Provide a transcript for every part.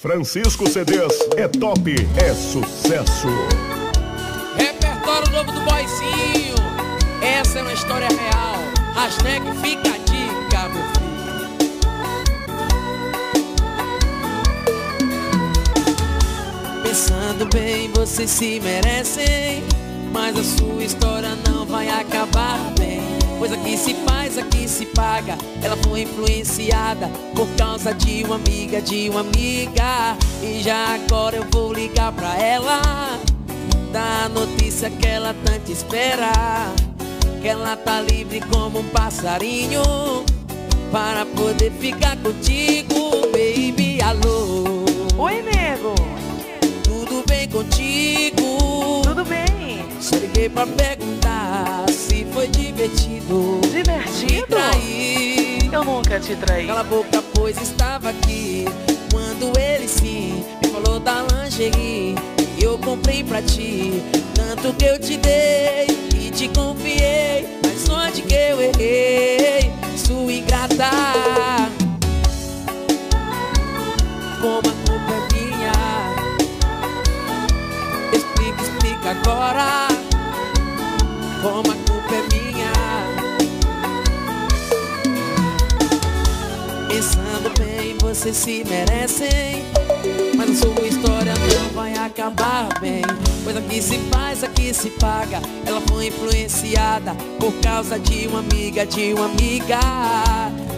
Francisco CDs é top, é sucesso. Repertório novo do Boizinho. Essa é uma história real. Hashtag fica a dica, meu filho. Pensando bem, vocês se merecem. Mas a sua história não vai acabar bem. Pois aqui se faz, aqui se paga Ela foi influenciada por causa de uma amiga, de uma amiga. E já agora eu vou ligar pra ela Dar a notícia que ela tanto espera Que ela tá livre como um passarinho Para poder ficar contigo, baby, alô. Oi, nego. Tudo bem contigo? Tudo bem. Só liguei pra se foi divertido. Divertido? trair. Eu nunca te traí. Cala a boca, pois estava aqui. Quando ele sim me falou da lingerie. E eu comprei pra ti. Tanto que eu te dei e te confiei. Mas onde que eu errei? Sua ingrata. Como a culpa é minha. Explica, explica agora. Como a Pensando bem, vocês se merecem. Mas a sua história não vai acabar bem. Pois aqui se faz, aqui se paga Ela foi influenciada Por causa de uma amiga, de uma amiga.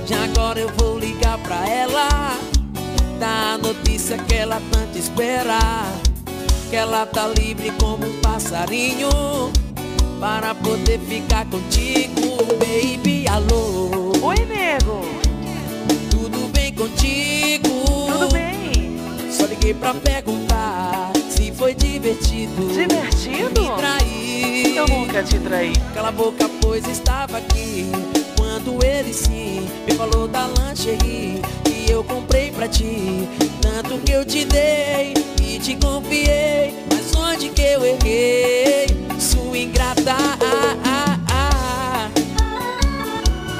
Já agora eu vou ligar pra ela Dar a notícia que ela tanto espera. Que ela tá livre como um passarinho para poder ficar contigo, baby, alô liguei pra perguntar se foi divertido Divertido? Me trair Eu nunca te traí Cala a boca, pois estava aqui Quando ele sim me falou da lingerie Que eu comprei pra ti Tanto que eu te dei e te confiei Mas onde que eu errei? Sua ingrata ah, ah, ah.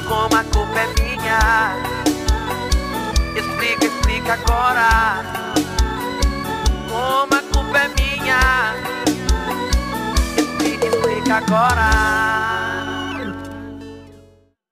Como a culpa é minha Explica, explica agora agora